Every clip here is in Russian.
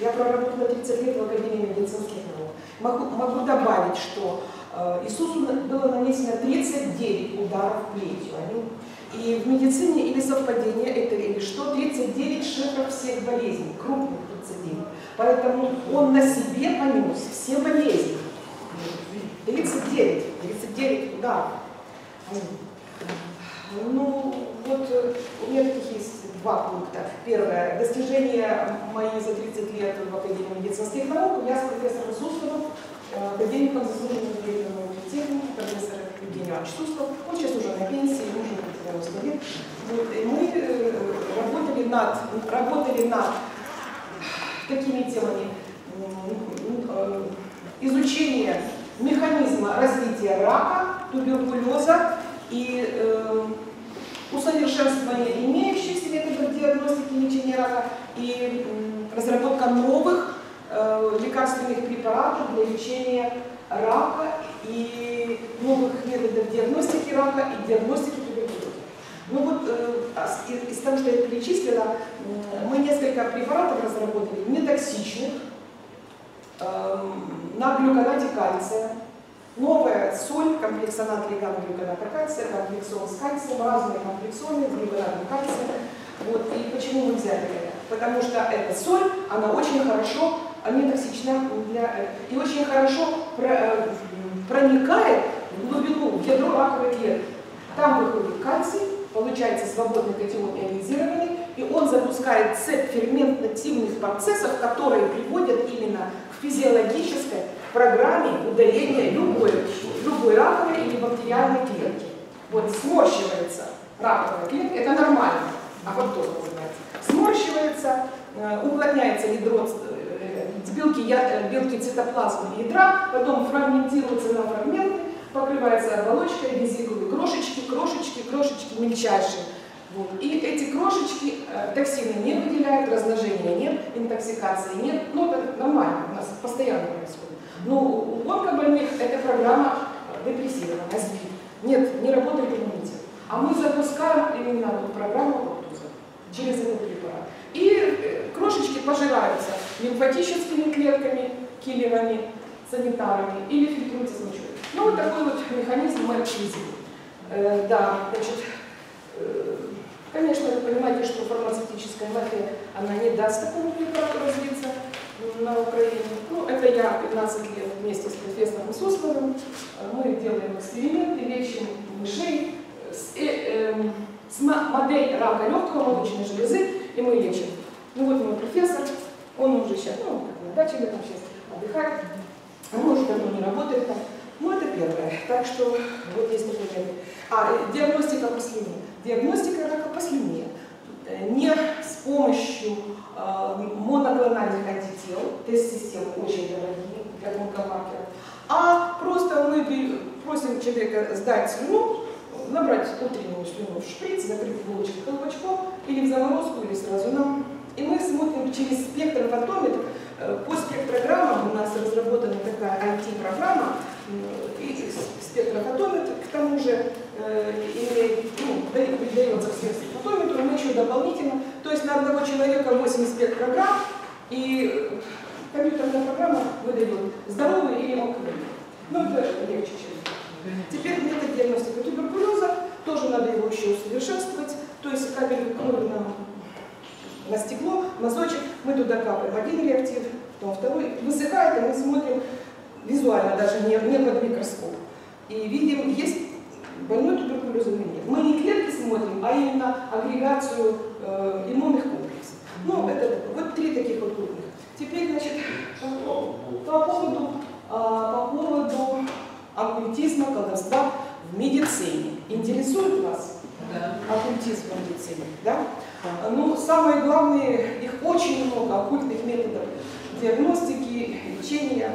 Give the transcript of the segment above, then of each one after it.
Я проработала 30 лет в Академии медицинских наук. Могу, могу добавить, что э, Иисусу было нанесено 39 ударов плетью. Они, и в медицине или совпадение это или что, 39 шифров всех болезней, крупных 39. Поэтому он на себе понес все болезни. 39, 39 ударов. Ну, вот э, у меня таких есть два пункта. Первое. Достижения мои за 30 лет в Академии медицинских наук. Я с профессором Сусловым, э, академиком заслуженного деятельного техники, профессор Евгений Иванович Суслов. Он сейчас уже на пенсии, ему уже 90 лет. Вот, и мы э, работали над, работали над такими темами изучения механизма развития рака, туберкулеза и э, усовершенствование имеющихся методов диагностики лечения рака и разработка новых э, лекарственных препаратов для лечения рака и новых методов диагностики рака и диагностики туберкулеза. Ну вот э, из, из того, что я перечислила, мы несколько препаратов разработали, нетоксичных, э, на глюконате кальция, Новая соль, комплексонат леган глюконата кальция, комплексон с кальцием, разные комплексоны с глюконатом кальция. Вот. И почему мы взяли это? Потому что эта соль, она очень хорошо, не токсична для и очень хорошо э, проникает в глубину, в ядро раковой клетки. Там выходит кальций, получается свободный катион ионизированный, и он запускает цепь ферментативных процессов, которые приводят именно к физиологической программе удаления любой, любой раковой или бактериальной клетки. Вот сморщивается раковая клетка, это нормально, апоптоз называется. Сморщивается, э, уплотняется ядро, э, белки, белки цитоплазмы ядра, потом фрагментируются на фрагменты, покрывается оболочкой, визикулы, крошечки, крошечки, крошечки мельчайшие. Вот. И эти крошечки э, токсины не выделяют, размножения нет, интоксикации нет. Ну, это нормально, у нас постоянно происходит. Но у онкобольных эта программа депрессирована, сбит. Нет, не работает иммунитет. А мы запускаем именно вот программу Оптуза через этот препарат. И э, крошечки пожираются лимфатическими клетками, киллерами, санитарами или фильтруются с мочой. Ну вот такой вот механизм активизируем. Э, да, значит, э, конечно, вы понимаете, что фармацевтическая мафия, она не даст такому препарату развиться на Украине. Ну, это я 15 лет вместе с профессором Сусловым. Мы делаем эксперименты, лечим мышей с, э, э, с модель рака легкого молочной железы, и мы лечим. Ну вот мой профессор, он уже сейчас, ну, как на даче там сейчас отдыхает, он уже давно не работает там. Ну, это первое. Так что вот есть такой метод. А, диагностика по слюне. Диагностика рака по слюне. Э, не с помощью э, моноклональных антител, тест-системы очень дорогие для онкомаркеров, а просто мы просим человека сдать слюну, набрать утреннюю слюну в шприц, закрыть булочкой колпачком или в заморозку, или сразу нам. И мы смотрим через спектр фотометр. Э, по спектрограммам у нас разработана такая IT-программа, и спектрofотометр, к тому же э, имеет, ну, придается в фотометру, мы еще дополнительно, то есть на одного человека 8 спектрограмм, и компьютерная программа выдает здоровый или мокрый. Ну, это легче, чем. Теперь метод диагностики туберкулеза, тоже надо его еще усовершенствовать, то есть капель крови нам на стекло, мазочек, мы туда капаем один реактив, потом второй, высыхает, и мы смотрим визуально даже, не, не под микроскоп. И видим, есть больной туберкулезом или нет. Мы не клетки смотрим, а именно агрегацию э, иммунных комплексов. Ну, это вот три таких вот крупных. Теперь, значит, по, по поводу, а, по поводу оккультизма, колдовства в медицине. Интересует вас да. оккультизм в медицине? Да? Ну, самое главное, их очень много оккультных методов диагностики, лечения.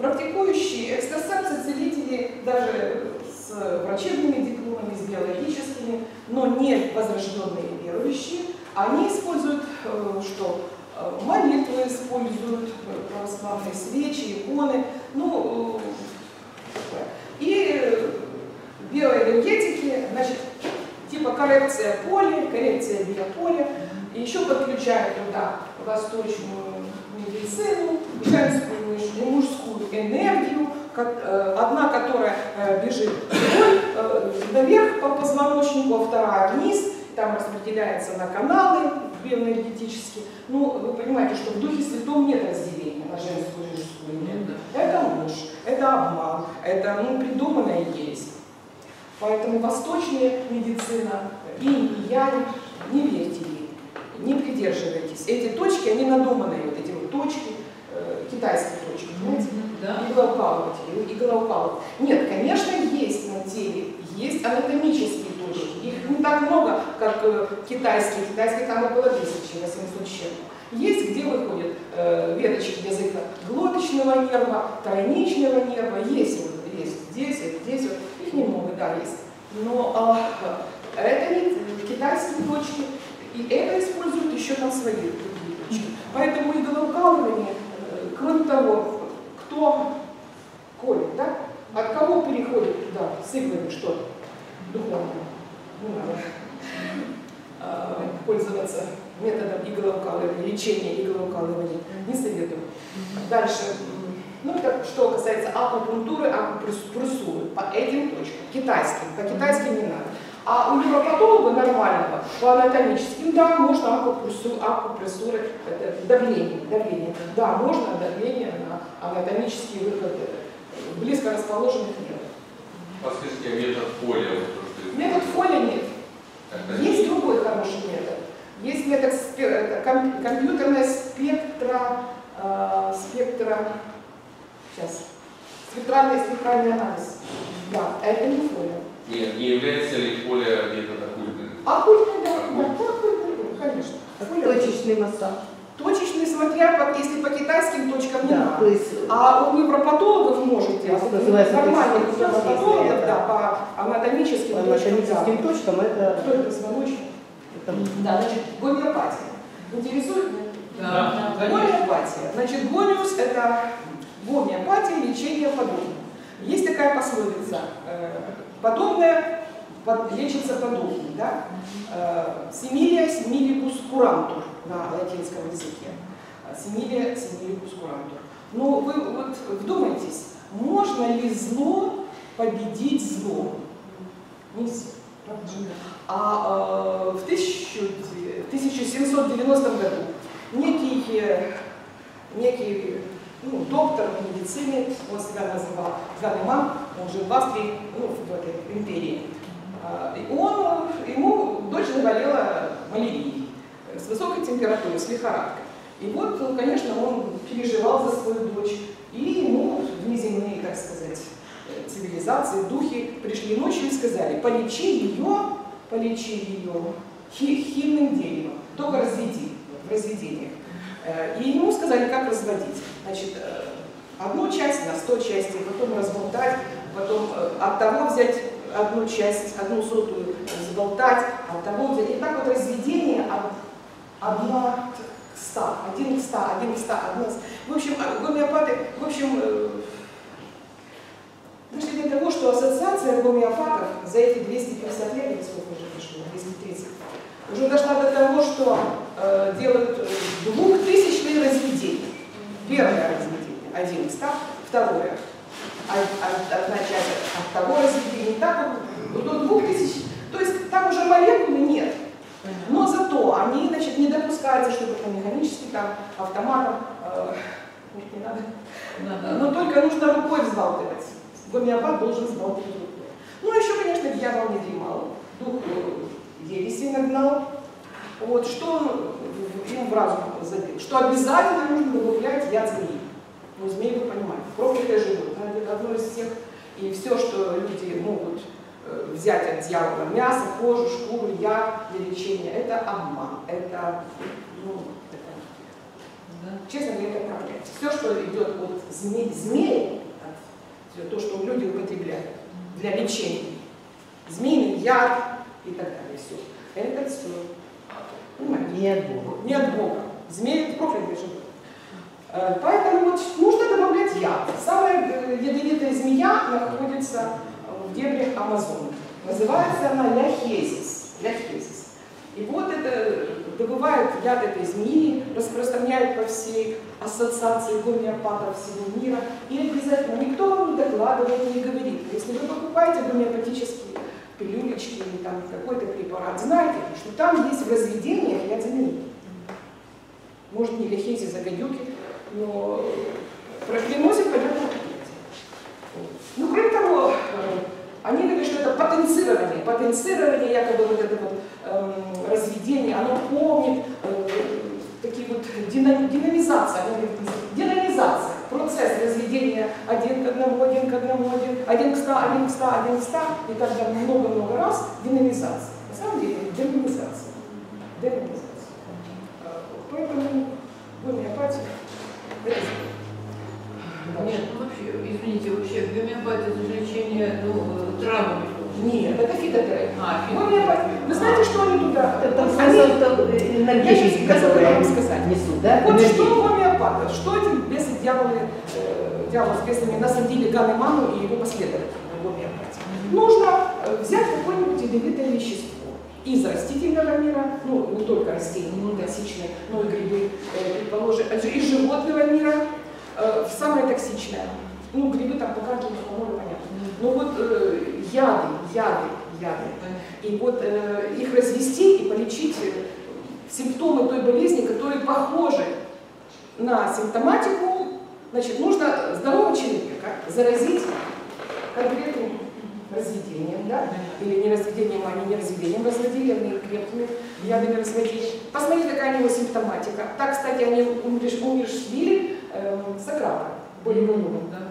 Практикующие экстрасенсы, целители, даже с врачебными дипломами, с биологическими, но не возрожденные верующие, они используют э, что? Э, молитвы используют, э, православные свечи, иконы, ну, и биоэнергетики, значит, типа коррекция поля, коррекция биополя, и еще подключают туда восточную медицину, женскую мужскую энергию, э, одна, которая э, бежит наверх по позвоночнику, а вторая вниз, там распределяется на каналы биоэнергетические. Ну, вы понимаете, что в Духе Святом нет разделения на женскую и мужскую энергию. Это ложь, это обман, это ну, придуманная есть. Поэтому восточная медицина, инь и янь, не верьте ей, не придерживайтесь. Эти точки, они надуманные, вот эти вот точки, китайские точки, понимаете? Да. Иглоукалыватели, иглоукалыватели. Нет, конечно, есть на теле, есть анатомические точки. Их не так много, как э, китайские. Китайские там около тысячи, 800 чем. Есть, где выходят э, веточки языка глоточного нерва, тройничного нерва, есть, вот, есть здесь, вот здесь, вот. их немного, да, есть. Но э, это не китайские точки, и это используют еще там свои другие точки. Поэтому иглоукалывание, кроме того, кто колет, да? От кого переходит туда с иглами что-то духовное? Не надо а, пользоваться методом иглоукалывания, лечения иглоукалывания. Не советую. Дальше. Ну, это что касается акупунктуры, акупрессуры по этим точкам, китайским, по китайским не надо. А у невропатолога нормального, по анатомическим, да, можно акупрессуры, акупрессуры это давление, давление. Да, можно давление на анатомические выходы близко расположенных нет. Подскажите, а метод поля? Метод поля нет. Есть другой хороший метод. Есть метод компьютерная спектра, э, спектра, сейчас, спектральный спектральный анализ. Да, это не поле. Нет, не является ли поле метод оккультным? Оккультный, да, да, оккультный, конечно. Точечный массаж. Точечный, смотря, по, если по китайским точкам не да, надо. То есть, а у невропатологов можете, а называется нормальных невропатологов, да, по анатомическим, по анатомическим точкам, точкам да. это... Кто это звоночек? Это... Да, значит, гомеопатия. Интересует? Да. да гомеопатия. Значит, гомеус – это гомеопатия, лечение подобного. Есть такая пословица, э, подобное под, лечится подобным, да? Симилия симилибус курантур на латинском языке. Симилия симилибус курантур. Но вы вот вдумайтесь, можно ли зло победить зло? Нельзя. А э, в 1790 году некий, некий ну, доктор медицины, он себя называл Ганеман, он жил в Австрии, ну, в этой империи. А, и он, ему дочь заболела малярией с высокой температурой, с лихорадкой. И вот, конечно, он переживал за свою дочь, и ему внеземные, так сказать, цивилизации, духи пришли ночью и сказали, полечи ее, полечи ее химным деревом, только разведи в разведениях. Э, и ему сказали, как разводить. Значит, э, одну часть на сто частей, потом разболтать, потом э, от того взять одну часть, одну сотую сболтать, от того взять. И так вот разведение от одна к ста, один к ста, один к ста, одна. В общем, гомеопаты, в общем, дошли до того, что ассоциация гомеопатов за эти 250 лет, или сколько уже пришло, 230, уже дошла до того, что э, делают двухтысячные разведения. Первое разведение, один из так, второе, одна часть от того разведения, так вот, до двух тысяч. То есть там уже молекулы нет. Но зато они, значит, не допускаются, чтобы это механически, там, автоматом, э, не надо. надо. Но только нужно рукой взбалтывать. Гомеопат должен взбалтывать рукой. Ну, еще, конечно, дьявол не дремал. Дух э, ереси нагнал. Вот, что им в разум забил? Что обязательно нужно добавлять яд змеи. Ну, змеи вы понимаете, проклятое животное, это одно из всех. И все, что люди могут э, взять от дьявола, мясо, кожу, шкуру, яд для лечения, это обман, это, ну, это честно говоря, это проклятие. Все, что идет от змеи, змеи, все то, что люди употребляют для лечения, змеиный яд и так далее, все. Это все Понимаете? Не от Бога. Не от Бога. Змеи это проклятые животные. Э, поэтому вот нужно добавлять яд. Самая э, ядовитая змея находится в дебрях Амазона. Называется она ляхезис. ляхезис. И вот это добывает яд этой змеи, распространяет по всей ассоциации гомеопатов всего мира. И обязательно никто вам не докладывает, не говорит. Если вы покупаете гомеопатические пилюлечки или там какой-то препарат, знайте, что там есть в разведениях яд. Может, не лихези загадюки, но приносит понятно Ну, кроме того, э, они говорят, что это потенцирование, потенцирование якобы вот это вот эм, разведение, оно помнит э, такие вот динам, динамизация, говорят, динамизация, процесс разведения один к одному, один к одному, один, один к ста, один к ста, один к ста, и так далее много-много раз, динамизация. На самом деле, динамизация. Динамизация. Поэтому гомеопатия это Нет, ну вообще, извините, вообще гомеопатия это лечение ну, э, травмами. Нет, это фитотерапия. А, Гомеопатия. Вы знаете, что они туда? Они- там Я энергетики, которые вам они сказать. несут, да? Вот Энергетики. что гомеопаты, что эти бесы, дьяволы, э, дьяволы с бесами насадили Ганеману и его последователям в гомеопатии. Нужно э, взять какое-нибудь ядовитое вещество из растительного мира, ну не только растения, не токсичные, но и грибы, э, предположим, из животного мира, э, самое токсичное. Ну, грибы там по каждому, по-моему, понятно. Но вот э, яды, яды, яды. И вот э, их развести и полечить э, симптомы той болезни, которые похожи на симптоматику, значит, нужно здорового человека заразить конкретным разведением, да, или не разведением, а не разведением разводили, они крепкими ядами разводили. Посмотрите, какая у него симптоматика. Так, кстати, они умерш- умерщвили э, Сократа, более Да.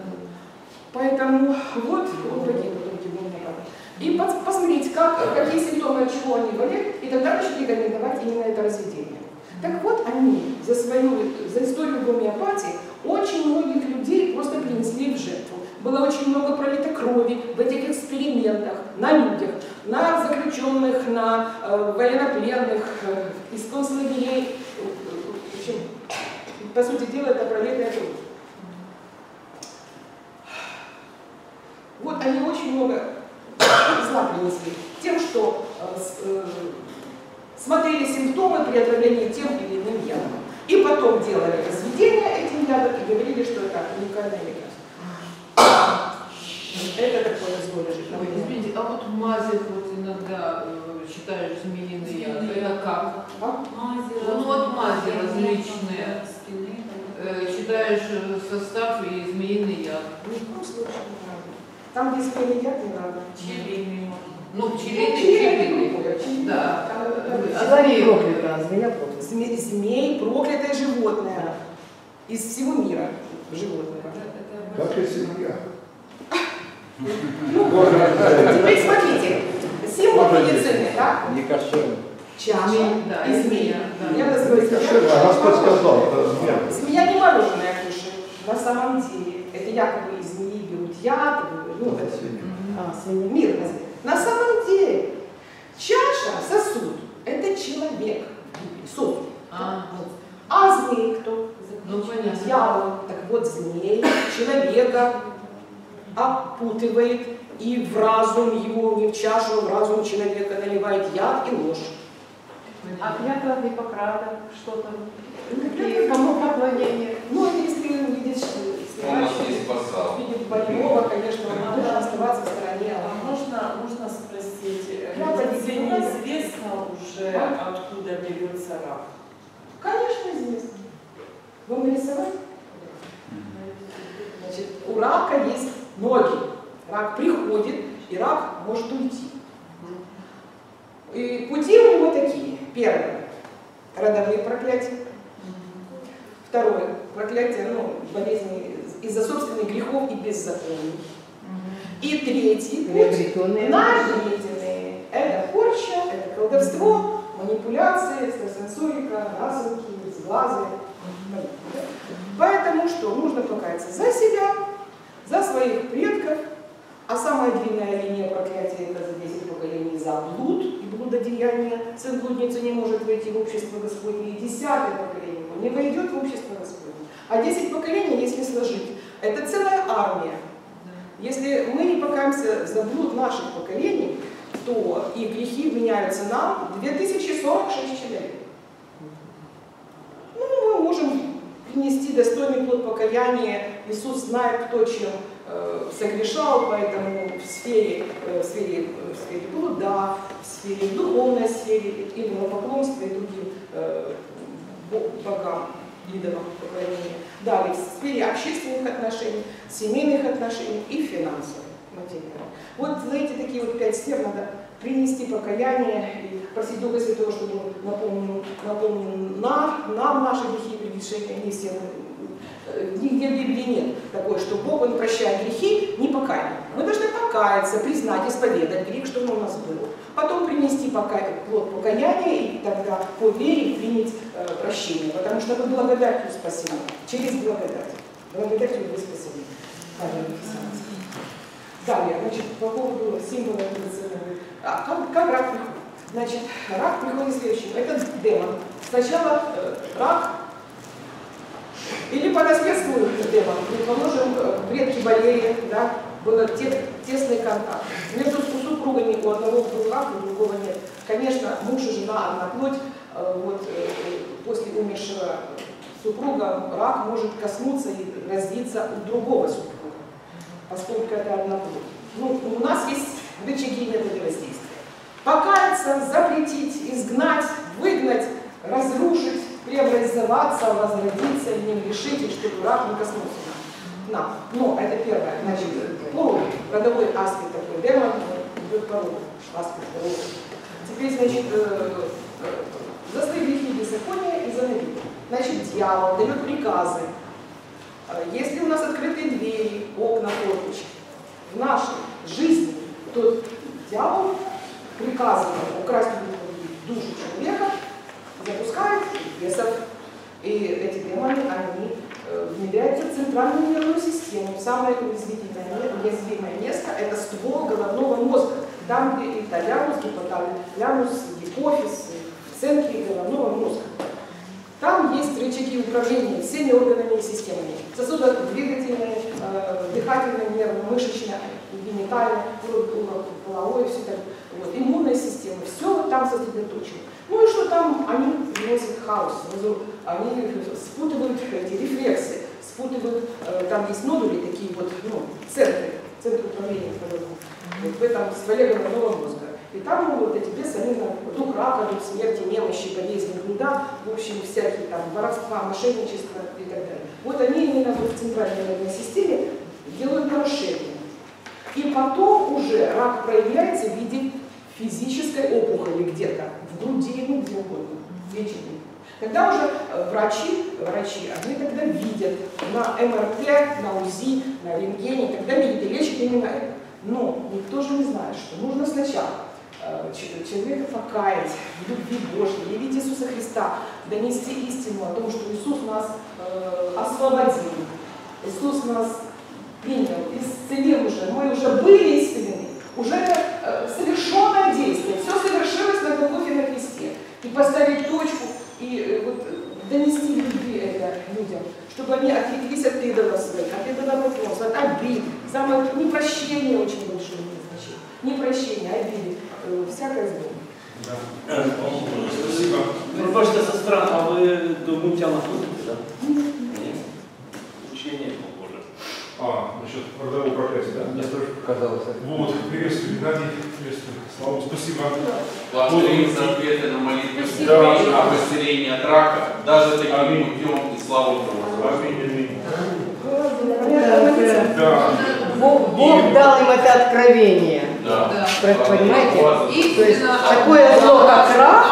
Поэтому вот он погиб гомеопата. И пос- посмотреть, как, какие симптомы, от чего они болеют, и тогда начать рекомендовать именно это разведение. Так вот, они за свою, за историю гомеопатии очень многих людей просто принесли в жертву. Было очень много пролито крови в этих экспериментах на людях, на заключенных, на э, военнопленных, э, из концлагерей. В общем, по сути дела, это пролитая кровь. Вот они очень много зла принесли тем, что э, э, смотрели симптомы при отравлении тем или иным ядом. И потом делали разведение этим ядом и говорили, что это уникальное лекарство. Это такое зло лежит на извините, а вот в мазях вот иногда э, считаешь змеиный яд. Это как? А? Ну вот мази различные. Э, Читаешь э, состав и змеиный яд. Ни в коем случае. Там, где змеиный яд, не надо. Ну, Ну, пчелиный пчелиный. круг, пчелиный. Да. Так. А Змея змеи? проклята, а змея проклята. Зме- Змей, проклятое животное из всего мира животного. Как и семья. Ну, теперь смотрите, символ медицины, да? Не кошерно. Чаша да, и змея. змея, да. Я называю А Господь сказал, это змея. Змея не мороженое кушает. На самом деле, это якобы из змеи берут яд, ну, это А, свинья. мир. На самом деле, чаша, сосуд, это человек, сосуд. А, А змей кто? ну. Дьявол. Так вот, змей человека опутывает и в разум его, не в чашу, а в разум человека наливает яд и ложь. А клятва Гиппократа, что там? Кому поклонение? Ну, если видишь, Он нас не спасал. видит больного, конечно, он должен оставаться в стороне. А можно, можно спросить, э, Гиппократа? неизвестно уже, А? откуда берется рак? Конечно, известно. Вам нарисовать? Значит, у рака есть ноги. Рак приходит, и рак может уйти. И пути у него такие. Первое. Родовые проклятия. Второе. Проклятие, ну, болезни из-за собственных грехов и беззаконий. И третий путь. Нажитенные. Это порча, это колдовство, манипуляции, экстрасенсорика, насылки, сглазы. Поэтому что? Нужно покаяться за себя, за своих предков, а самая длинная линия проклятия это за 10 поколений за блуд и блудодеяние. Сын блудницы не может войти в общество Господне, и десятое поколение он не войдет в общество Господне. А 10 поколений, если сложить, это целая армия. Если мы не покаемся за блуд наших поколений, то и грехи вменяются нам 2046 человек. Ну, мы можем принести достойный плод покаяния. Иисус знает, кто чем э, согрешал, поэтому в сфере, э, в сфере, э, в сфере блуда, в сфере в духовной сфере, или на поклонстве другим э, богам идолам поклонения. Далее, в сфере общественных отношений, семейных отношений и финансовых, материальных. Вот за эти такие вот пять сфер надо принести покаяние и просить Духа Святого, чтобы он напомнил, напомнил нам, нам наши грехи и прегрешения, не всем. Э, Нигде в Библии нет такое, что Бог, Он прощает грехи, не покаяние. Мы должны покаяться, признать, исповедать грех, что он у нас был. Потом принести пока- плод покаяния и тогда по вере принять э, прощение. Потому что мы благодатью спасены, через благодать. Благодатью вы спасены. Далее, значит, по поводу символа медицины. А как, как рак приходит? Значит, рак приходит следующим. Это демон. Сначала э, рак или по наследству демон. Предположим, э, предки болели, да, был те- тесный контакт. Между супругами у одного был рак, у другого нет. Конечно, муж и жена одна плоть. Э, Вот, э, после умершего супруга рак может коснуться и развиться у другого супруга поскольку это одна плоть. Ну, у нас есть рычаги и методы воздействия. Покаяться, запретить, изгнать, выгнать, разрушить, преобразоваться, возродиться и не лишить, и чтобы рак не коснулся нам. Но это первое. Значит, порог, родовой аспект такой, демон порог, аспект порога. Теперь, значит, э, э, за свои грехи беззакония и за навид. Значит, дьявол дает приказы, а если у нас открыты двери, окна, форточки в нашей жизни, то дьявол приказывает украсть душу человека, запускает бесов. И эти демоны, они внедряются в центральную нервную систему. Самое уязвимое, уязвимое место – это ствол головного мозга. Там, где и талямус, гипоталямус, гипофиз, в центре головного мозга. Там есть рычаги управления всеми органами и системами. Сосудодвигательные, э, дыхательные нервы, мышечные, генитальные, половое, все так. Вот, иммунная система, все вот там сосредоточено. Ну и что там они вносят хаос, они спутывают эти рефлексы, спутывают, э, там есть нодули такие вот, ну, центры, центры управления головой. Вот в этом стволе головного мозга. И там ну, вот эти бесы, они на дух рака, дух смерти, немощи, болезни, блуда, в общем, всякие там воровства, мошенничества и так далее. Вот они именно вот в центральной нервной системе делают нарушения. И потом уже рак проявляется в виде физической опухоли где-то, груди, ну где угодно, в печени. Тогда уже э, врачи, врачи, они тогда видят на МРТ, на УЗИ, на рентгене, когда видят и лечат именно это. Но никто же не знает, что нужно сначала э, человека покаять в любви Божьей, явить Иисуса Христа, донести истину о том, что Иисус нас э, освободил, Иисус нас принял, исцелил уже, мы уже были исцелены, уже э, совершенное действие, все совершилось на Голгофе на кресте. И поставить точку, и э, вот, донести любви это людям, чтобы они отвлеклись от идолов своих, от идолопоклонства, от обид. Самое непрощение очень большое имеет значение. Не прощение, а обиды, э, всякое зло. Спасибо. Пробачте, сестра, а ви до миття находите, так? Ні. Учення похоже. А, насчет родового проклятия, да? Мне тоже показалось. Вот, приветствую, Геннадий, приветствую. Слава, спасибо. Благодарим за ответы на молитвы Спасибо. о исцелении от рака, даже таким Аминь. путем и слава Богу. Аминь, аминь. Да, Да. Бог, Бог дал им это откровение. Да. Да. Понимаете? Вас- Истина такое о зло, как рак,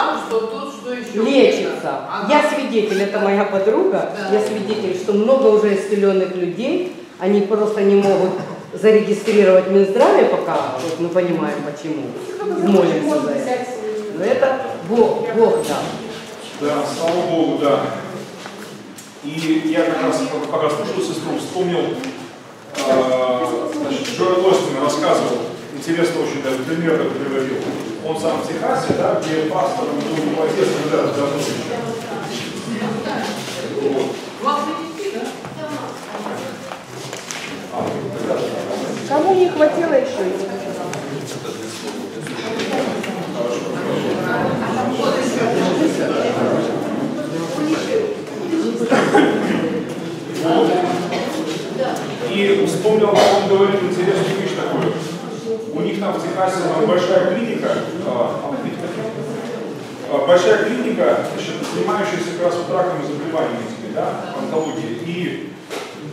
Лечится. Я свидетель, это моя подруга, Да. я свидетель, что много уже исцеленных людей, они просто не могут зарегистрировать Минздраве пока, вот мы понимаем почему, молимся за это. Но это Бог, Бог дал. Да, слава Богу, да. И я как раз, пока слушал сестру, вспомнил, э, значит, Джоэл Остин рассказывал, интересно очень даже пример как приводил. Он сам в Техасе, да, где пастором был его отец, когда давно еще. Вот. Кому не хватило еще? И вспомнил, как он говорил интересную вещь такую. У них там в Техасе там большая клиника, а, а, большая клиника, значит, занимающаяся как раз вот раковыми заболеваниями, да, онкологией. И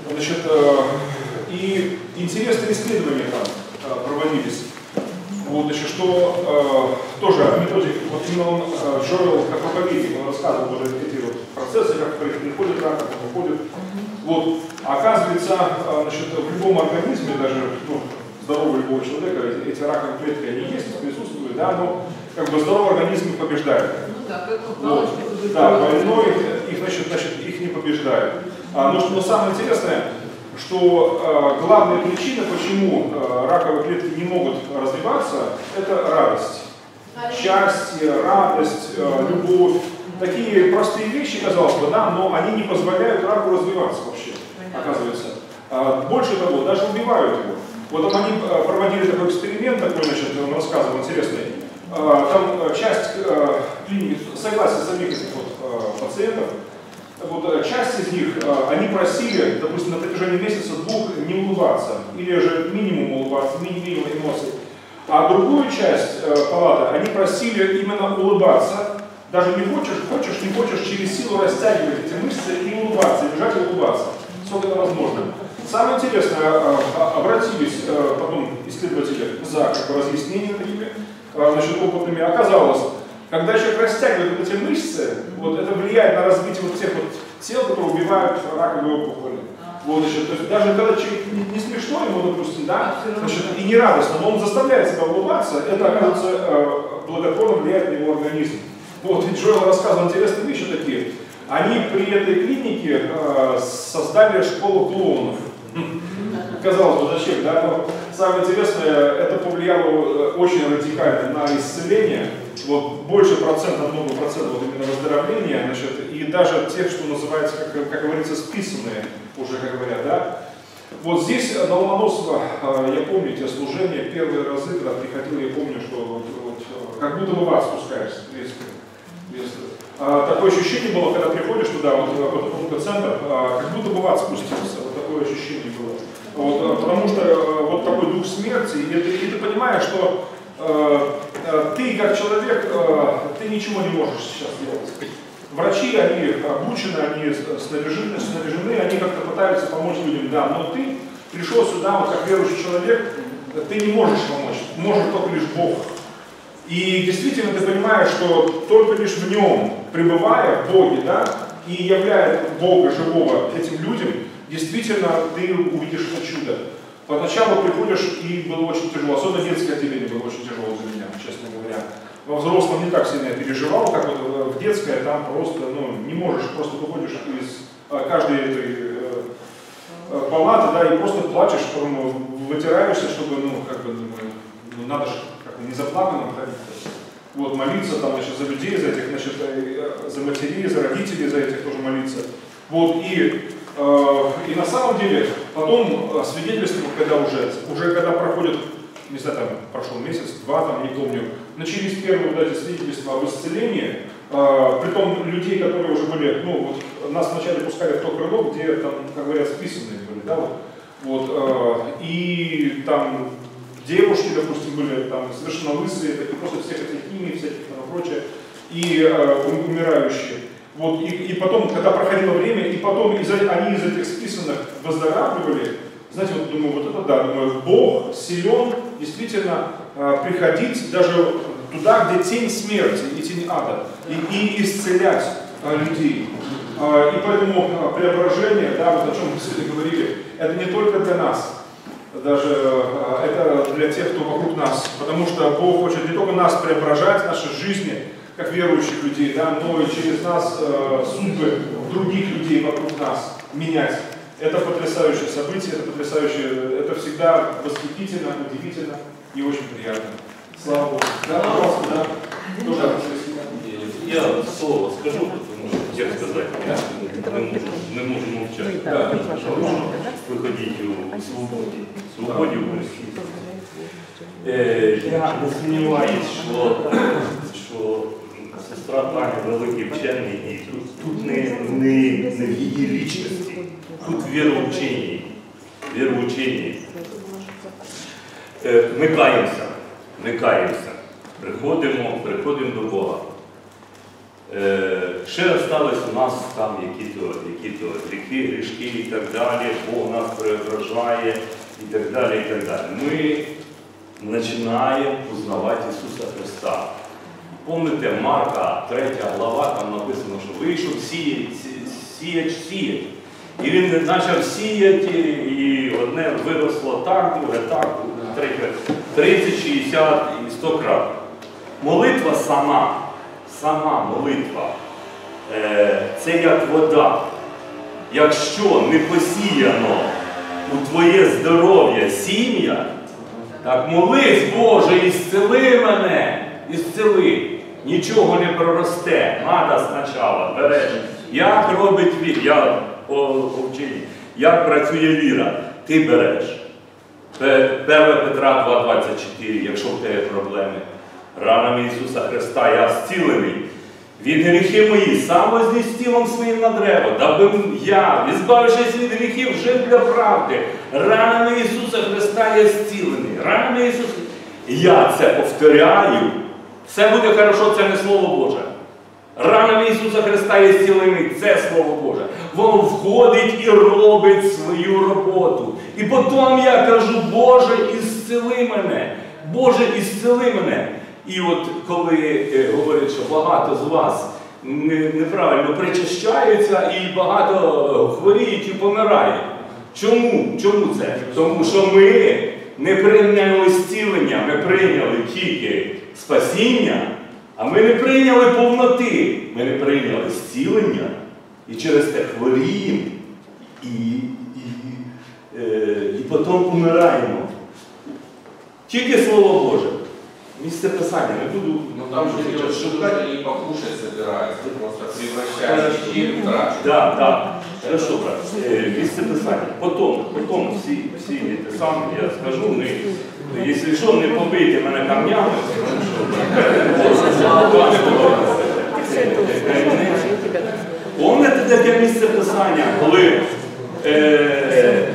значит, э, и интересные исследования там э, проводились. Вот, значит, что э, тоже о методике, вот именно он, э, Джоэл, как проповедник, он рассказывал уже эти вот процессы, как приходит рак, как он уходит. Вот, оказывается, э, значит, в любом организме, даже ну, здорового любого человека, эти раковые клетки, они есть, присутствуют, да, но как бы здоровый организм их побеждает. Ну да, как Вот. Да, больной их, значит, значит, их не побеждает. А, но, что, но самое интересное, что э, главная причина, почему э, раковые клетки не могут развиваться, это радость. Счастье, радость, э, любовь. Такие простые вещи, казалось бы, да, но они не позволяют раку развиваться вообще, оказывается. А, больше того, даже убивают его. Вот там они э, проводили такой эксперимент, такой, значит, он рассказывал, интересный. Э, Там э, часть э, клиники, согласие самих этих вот э, пациентов, вот э, часть из них, э, они просили, допустим, на протяжении месяца-двух не улыбаться, или же минимум улыбаться, ми- минимум эмоций. А другую часть э, палаты, они просили именно улыбаться, даже не хочешь, хочешь, не хочешь, через силу растягивать эти мышцы и улыбаться, и лежать и улыбаться, сколько это возможно. Самое интересное, обратились потом исследователи за как бы, разъяснениями такими, значит, опытными, оказалось, когда человек растягивает вот эти мышцы, вот это влияет на развитие вот тех вот тел, которые убивают раковые опухоли. Вот, значит, то есть даже когда человек не, не смешно ему, допустим, да, значит, и не радостно, но он заставляет себя улыбаться, это, оказывается, э, благотворно влияет на его организм. Вот, и Джоэл рассказывал интересные вещи такие. Они при этой клинике э, создали школу клоунов. Казалось бы, зачем, да? Но самое интересное, это повлияло э, очень радикально на исцеление. Вот больше процентов, много процентов вот именно выздоровления, значит, и даже тех, что называется, как, как говорится, списанные, уже как говорят, да. Вот здесь на Ломоносова, э, я помню те служения, первые разы, когда приходил, я помню, что вот, вот, как будто бы в ад спускаешься, если- если- а, Такое ощущение было, когда приходишь туда, вот, в этот онкоцентр, а, как будто бы в ад спустился, вот такое ощущение было. Вот, а, потому что э, вот такой дух смерти, и ты, и ты понимаешь, что ты как человек, э, ты ничего не можешь сейчас делать. Врачи, они обучены, они снаряжены, снаряжены, они как-то пытаются помочь людям, да, но ты пришел сюда, вот как верующий человек, ты не можешь помочь, может только лишь Бог. И действительно ты понимаешь, что только лишь в нем, пребывая в Боге, да, и являя Бога живого этим людям, действительно ты увидишь это чудо. Поначалу приходишь, и было очень тяжело, особенно детское отделение было очень тяжело для меня, честно говоря. Во взрослом не так сильно я переживал, как вот в детское, там просто, ну, не можешь, просто выходишь из а, каждой этой э, э, палаты, да, и просто плачешь, потом вытираешься, чтобы, ну, как бы, думаю, ну, надо же как бы не заплаканным ходить. Вот, молиться там, значит, за людей, за этих, значит, э, за матерей, за родителей, за этих тоже молиться. Вот, и, э, и на самом деле, потом э, свидетельство, когда уже, уже когда проходит, не знаю, там, прошел месяц, два, там, не помню, начались первые вот эти свидетельства об исцелении, э, притом людей, которые уже были, ну, вот, нас вначале пускали в то крыло, где, там, как говорят, списанные были, да, вот, вот, э, и там девушки, допустим, были там совершенно лысые, такие после всех этих химий, всяких там прочее, и э, ум- умирающие. Вот, и, и потом, когда проходило время, и потом из, они из этих списанных выздоравливали, знаете, вот думаю, вот это да, думаю, Бог силен действительно э, приходить даже туда, где тень смерти и тень ада, и, и исцелять э, людей. Э, и поэтому преображение, да, вот о чем мы сегодня говорили, это не только для нас, даже это для тех, кто вокруг нас. Потому что Бог хочет не только нас преображать, наши жизни, как верующих людей, да, но и через нас судьбы других людей вокруг нас менять. Это потрясающее событие, это потрясающее, это всегда восхитительно, удивительно и очень приятно. Слава Богу. Да, пожалуйста, да. Ну да, Я слово скажу, потому що як сказати, не можу, не можу мовчати. Да. Нужно виходити у свободі. Свободі у Христі. Е, Я не сумніваюсь, що, що сестра Таня великий вчений, і тут, тут не, не, не в її лічності, тут віроученні. Віроученні. Е, Ми каємося. не каємося. Приходимо, приходимо до Бога. Е, ще остались у нас там які-то які гріхи, грішки і так далі, Бог нас преображає і так далі. і так далі. Ми починаємо узнавати Ісуса Христа. Помните, Марка, 3 глава, там написано, що вийшов сіяч, сіяч, сіяч. І він почав сіяти, і одне виросло так, друге так, третє 30, 60 і 100 крат. Молитва сама, сама молитва, е, це як вода. Якщо не посіяно у твоє здоров'я сім'я, так молись, Боже, ісцели мене, ісцели. Нічого не проросте. Надо спочатку, береш. Як робить віра? Я по по. Як працює віра? Ти береш. 1 Петра 2,24, якщо в тебе проблеми. Ранами Ісуса Христа я зцілений. Від гріхи мої, сам возніс тілом своїм на древо, даби я, відбавившись від гріхів, жив для правди. Ранами Ісуса Христа я зцілений. Ранами Ісуса. Я це повторяю. Все буде хорошо, це не Слово Боже. Ранами Ісуса Христа є зцілений, це Слово Боже. Воно входить і робить свою роботу. І потім я кажу, Боже, ісцели мене. Боже, ісцели мене. І от коли е, говорять, що багато з вас не- неправильно причащаються і багато хворіють і помирають. Чому? Чому це? Тому що ми не прийняли зцілення, ми прийняли тільки спасіння, а ми не прийняли повноти. Ми не прийняли зцілення і через те хворіємо і, і, е, і потім помираємо. Тільки Слово Боже. Місце писання, не буду Ну там же шукати. не покушать собираются, просто превращают щи в трачу. Да, да. Хорошо, брат. Е, Місце писання. Потім, потім всі, всі те саме я скажу. Не, якщо що, не побийте мене камнями, Помните таке місце писання, коли е, е,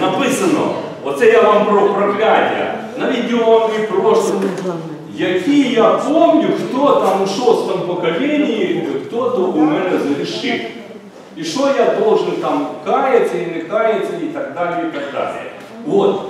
написано, оце я вам про прокляття, навіть вам і прошу, які я помню, хто там у шостому поколінні, хто-то у мене згрішив. І що я должен там каятися і не каятися, і так далі, і так далі. От.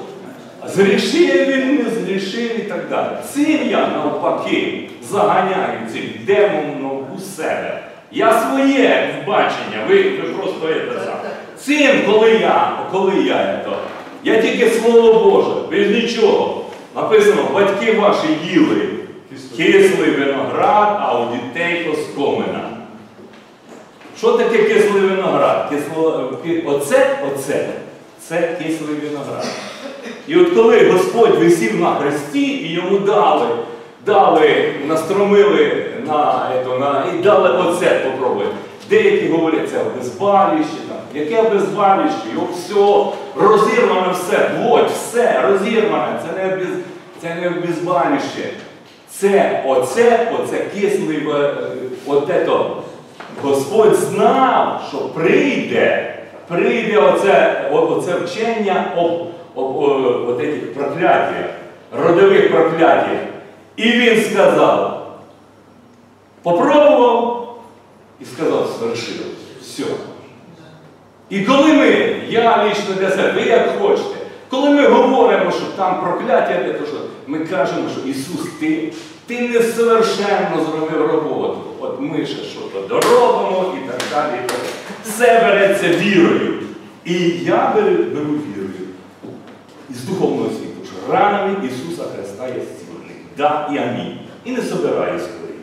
Згрішив він, не згрішив і так далі. Цим я навпаки заганяю цим демоном у себе. Я своє бачення, ви, ви просто це саме. Цим, коли я, коли я то, я тільки слово Боже, без нічого. Написано, батьки ваші їли кислий виноград, а у дітей коскомина. Що таке кислий виноград? Кисло, оце, оце, це кислий виноград. І от коли Господь висів на хресті і йому дали, дали, настромили на, ето, на, і дали оце попробувати. Деякі говорять, це обезбаліще, там, яке обезбаліще, його все, розірване все, плоть, все, розірване, це не, обез, це не обезбаліще. Це оце, оце кислий, е, от ето, Господь знав, що прийде, прийде оце, оце вчення об, об, о- от этих прокляттях, родових прокляттях. І він сказав, попробував і сказав, свершилось. Все. І коли ми, я лічно для себе, ви як хочете, коли ми говоримо, що там прокляття, то що, ми кажемо, що Ісус, ти, ти несовершенно зробив роботу. От ми ще що-то доробимо і так далі. І. Все береться вірою. І я беру, беру вірою із духовного світу, що ранами Ісуса Христа є зцілений. Да і амінь. І не собираюсь говорити.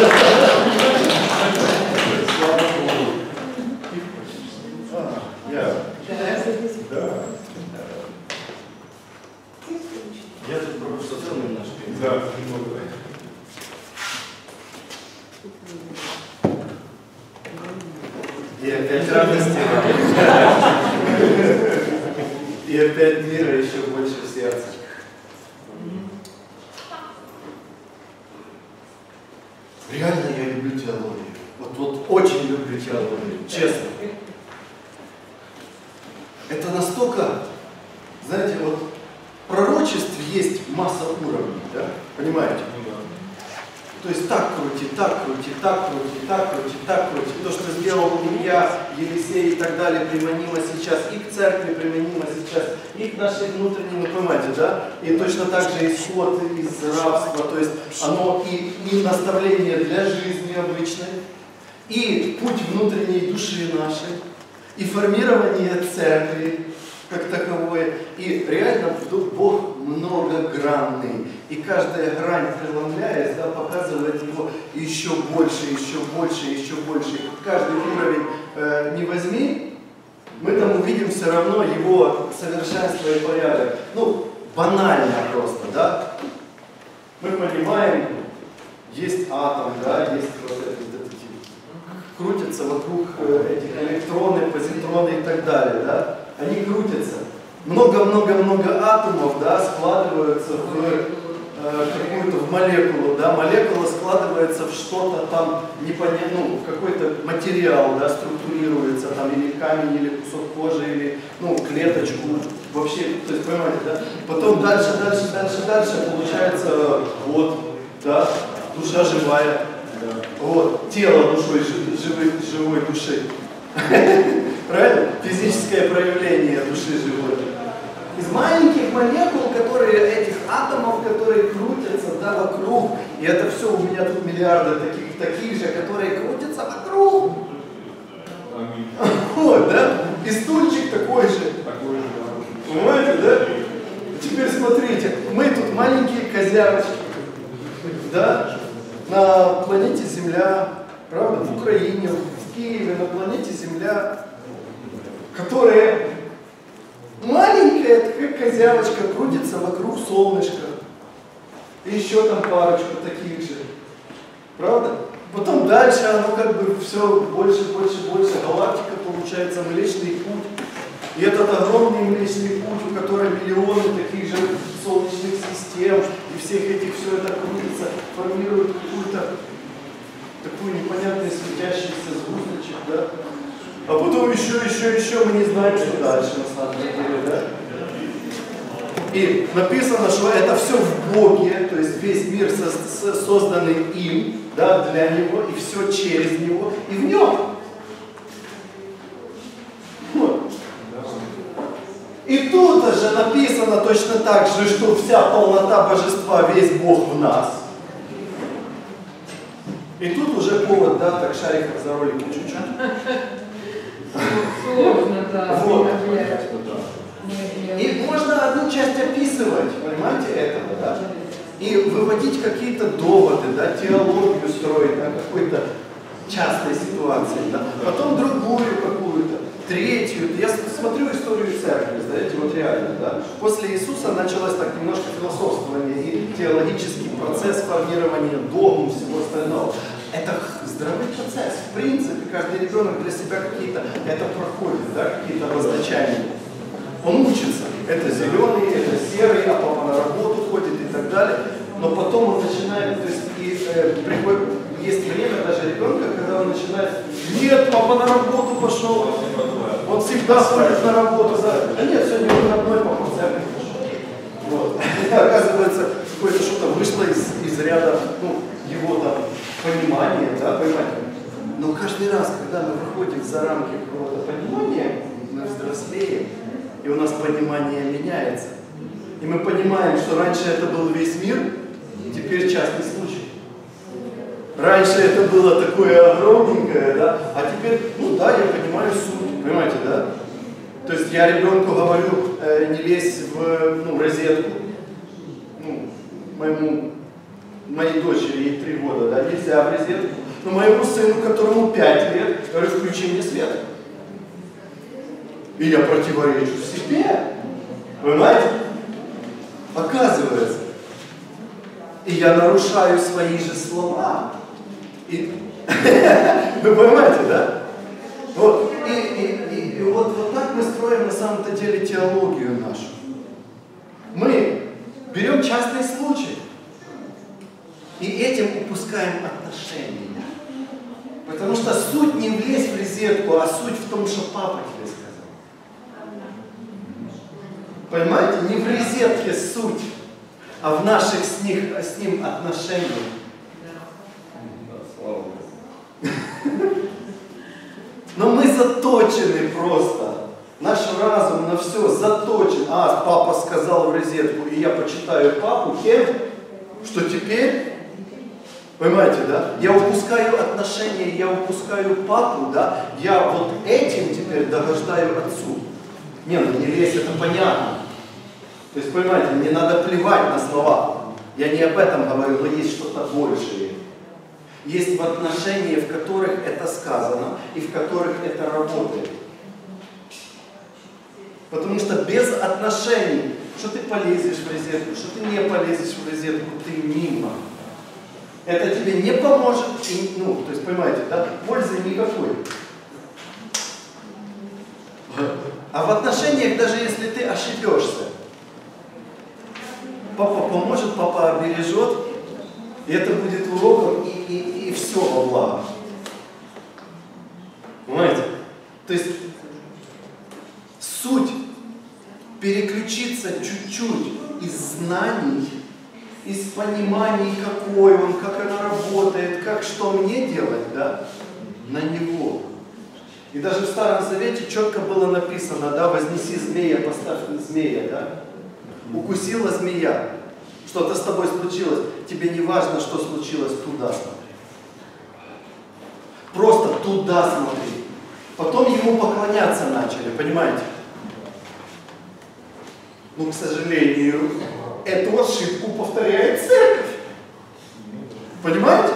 Все. Да. И опять радости. И опять мира еще больше в сердце. Реально я люблю теологию. Вот, вот очень люблю теологию, честно. это настолько, знаете, вот пророчеств есть масса уровней, да? Понимаете? То есть так крути, так крути, так крути, так крути, так крути. То, что сделал Илья, Елисей и так далее, применимо сейчас и к церкви, применимо сейчас и к нашей внутренней, ну понимаете, да? И точно так же исход из рабства, то есть оно и, и наставление для жизни обычной, и путь внутренней души нашей, и формирование церкви как таковое. И реально Бог многогранный. И каждая грань, преломляясь, да, показывает его еще больше, еще больше, еще больше. Каждый уровень э, не возьми, мы там увидим все равно его совершенство и порядок. Ну, банально просто, да? Мы понимаем, есть атом, да, есть вот эти крутятся вокруг э, этих электроны, позитроны и так далее, да? Они крутятся. Много-много-много атомов, да, складываются в какую-то в молекулу, да, молекула складывается в что-то там непонятно, ну, в какой-то материал, да, структурируется там или камень, или кусок кожи, или, ну, клеточку, вообще, то есть, понимаете, да, потом дальше, дальше, дальше, дальше получается вот, да, душа живая, вот, тело душой, живой, живой души. Правильно? Физическое проявление души живой. Из маленьких молекул, которые, этих атомов, да, вокруг, и это все у меня тут миллиарды таких, таких же, которые крутятся вокруг. Вот, да? И стульчик такой же. Такой же, да. Понимаете, да? Теперь смотрите, мы тут маленькие козявочки, да? На планете Земля, правда, в Украине, в Киеве, на планете Земля, которая маленькая такая козявочка крутится вокруг солнышка. И еще там парочку таких же. Правда? Потом дальше оно как бы все больше, больше, больше. Галактика получается Млечный Путь. И этот огромный Млечный Путь, у которого миллионы таких же солнечных систем, и всех этих все это крутится, формирует какую-то такую непонятную светящуюся сгусточек, да? А потом еще, еще, еще мы не знаем, что дальше на самом деле, да? И написано, что это все в Боге, то есть весь мир со- со- созданный им, да, для Него, и все через Него, и в Нем. И тут же написано точно так же, что вся полнота божества, весь Бог в нас. И тут уже повод, да, так шариков за ролики чуть-чуть. Сложно, да. Вот. И можно одну часть описывать, понимаете, этого, да? И выводить какие-то доводы, да, теологию строить на какой-то частной ситуации, да? Потом другую какую-то, третью. Я смотрю историю церкви, знаете, вот реально, да? После Иисуса началось так немножко философствование и теологический процесс формирования догм, всего остального. Это здравый процесс. В принципе, каждый ребенок для себя какие-то, это проходит, да, какие-то обозначения. Он учится. Это зеленый, это серый, а папа на работу ходит и так далее. Но потом он начинает, то есть и, э, приходит, есть время даже ребенка, когда он начинает, нет, папа на работу пошел. Он всегда ходит на работу. Да, да нет, сегодня выходной, папа в церковь пошел. Вот. Оказывается, какое-то что-то вышло из, из ряда ну, его там понимания, да, понимания. Но каждый раз, когда мы выходим за рамки какого-то понимания, мы взрослеем, и у нас понимание меняется. И мы понимаем, что раньше это был весь мир, теперь частный случай. Раньше это было такое огромненькое, да, а теперь, ну да, я понимаю суть, понимаете, да? То есть я ребенку говорю, э, не лезь в ну, розетку, ну, моему, моей дочери, ей три года, да, нельзя в розетку, но моему сыну, которому пять лет, говорю, включи мне свет. И я противоречу себе. Понимаете? Оказывается. И я нарушаю свои же слова. И... Вы понимаете, да? Вот. И, и, и, и вот, вот так мы строим на самом-то деле теологию нашу. Мы берем частный случай и этим упускаем отношения. Потому что суть не влезть в резетку, а суть в том, что папа тебе сказал. Понимаете? Не в розетке суть, а в наших с, них, с ним отношениях. Да, слава Богу. Но мы заточены просто. Наш разум на все заточен. А, папа сказал в розетку, и я почитаю папу кем? Что теперь? Понимаете, да? Я упускаю отношения, я упускаю папу, да? Я вот этим теперь догождаю отцу. Не, ну не лезь, это понятно. То есть, понимаете, мне надо плевать на слова. Я не об этом говорю, но есть что-то большее. Есть в отношении, в которых это сказано и в которых это работает. Потому что без отношений, что ты полезешь в розетку, что ты не полезешь в розетку, ты мимо. Это тебе не поможет, и, ну, то есть, понимаете, да, пользы никакой. А в отношениях, даже если ты ошибешься, папа поможет, папа обережет, и это будет уроком, и, и, и все во благо. Понимаете? То есть суть переключиться чуть-чуть из знаний, из пониманий, какой он, как она работает, как что мне делать, да, на него. И даже в Старом Завете четко было написано, да, вознеси змея, поставь змея, да. Укусила змея, что-то с тобой случилось, тебе не важно, что случилось, туда смотри. Просто туда смотри. Потом ему поклоняться начали, понимаете? Но, к сожалению, эту ошибку повторяет церковь. Понимаете?